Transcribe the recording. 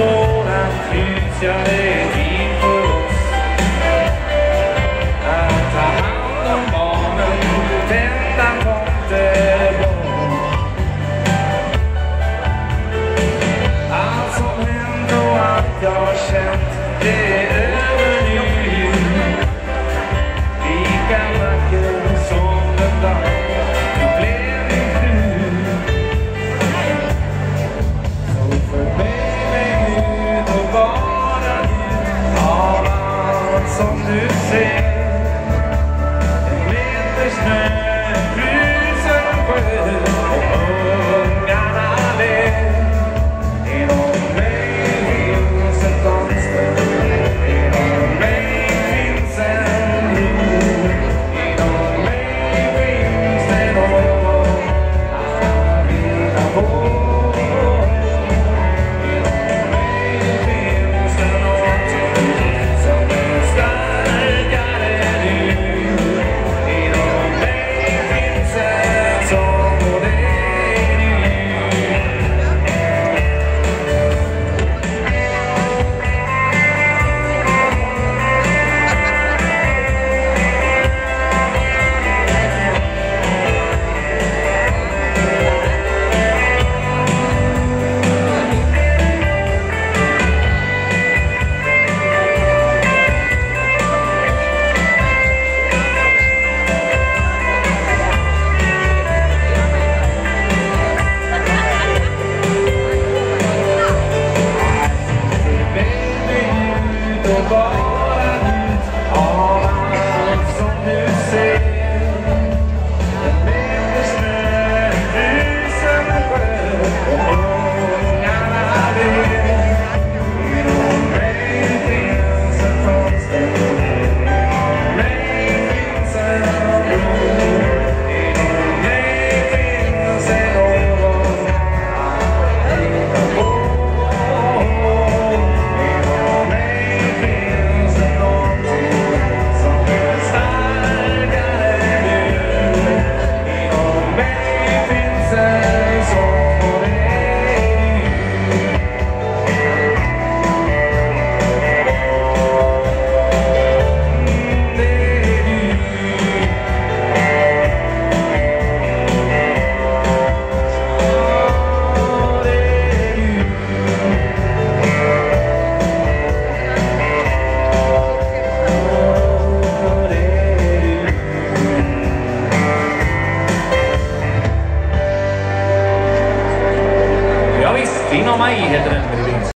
vola finziare di bus Atahando morgen tenda känt det över sing goodbye.